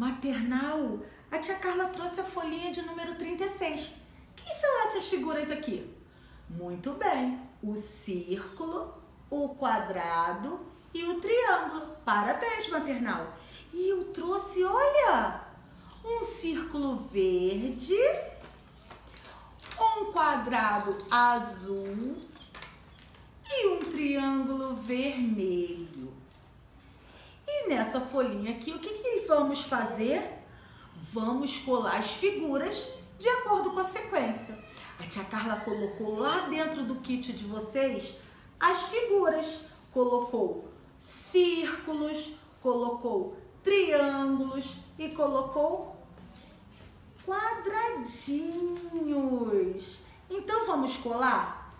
Maternal, a tia Carla trouxe a folhinha de número 36. Quem são essas figuras aqui? Muito bem, o círculo, o quadrado e o triângulo. Parabéns, maternal. E eu trouxe, olha, um círculo verde, um quadrado azul e um triângulo vermelho. E nessa folhinha aqui, o que, vamos fazer? Vamos colar as figuras de acordo com a sequência. A tia Carla colocou lá dentro do kit de vocês as figuras. Colocou círculos, colocou triângulos e colocou quadradinhos. Então vamos colar?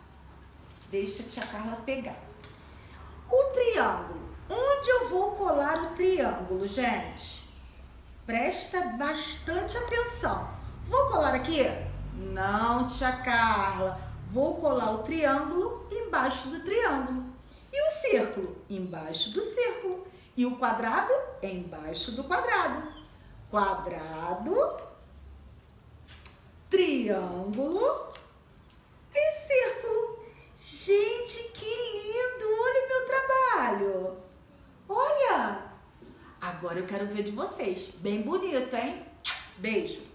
Deixa a tia Carla pegar. O triângulo. Onde eu vou colar o triângulo, gente? Presta bastante atenção. Vou colar aqui? Não, tia Carla. Vou colar o triângulo embaixo do triângulo. E o círculo? Embaixo do círculo. E o quadrado? Embaixo do quadrado. Quadrado, triângulo e círculo. Gente, que lindo! Olha o meu trabalho. Olha! Agora eu quero ver de vocês. Bem bonito, hein? Beijo.